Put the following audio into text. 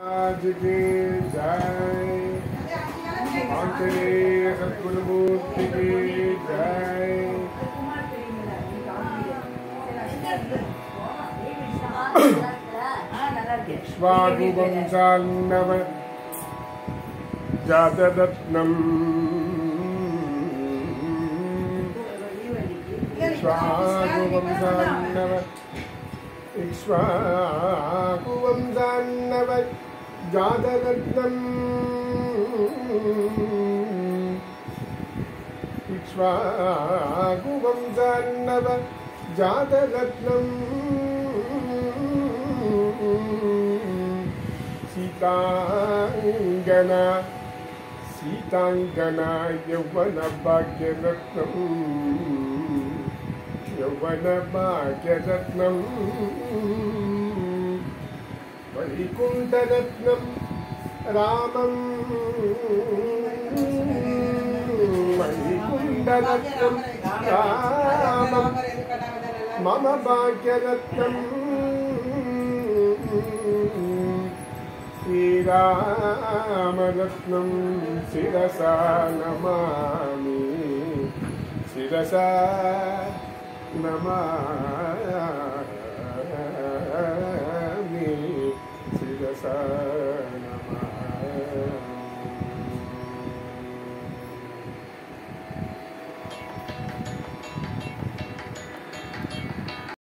आज की जय आंजनेय सद्गुरुमूर्ति की जय स्वागुवंशान्नव जातरत्नम्। स्वागुवंशान्नव इक्ष्वाकुवंशान्नव जातरत्नम् इक्ष्वाकुवंशान्नव जातरत्नम्। सीताङ्गना सीताङ्गना यौवनभाग्यरत्नम्। यौवनभाग्यरत्नम्। వైకుంఠరత్నం రామం. వైకుంఠరత్నం రామం. మమ భాగ్యరత్నం. శ్రీరామరత్నం శిరసా నమామి. శిరసా నమా Sir. Uh,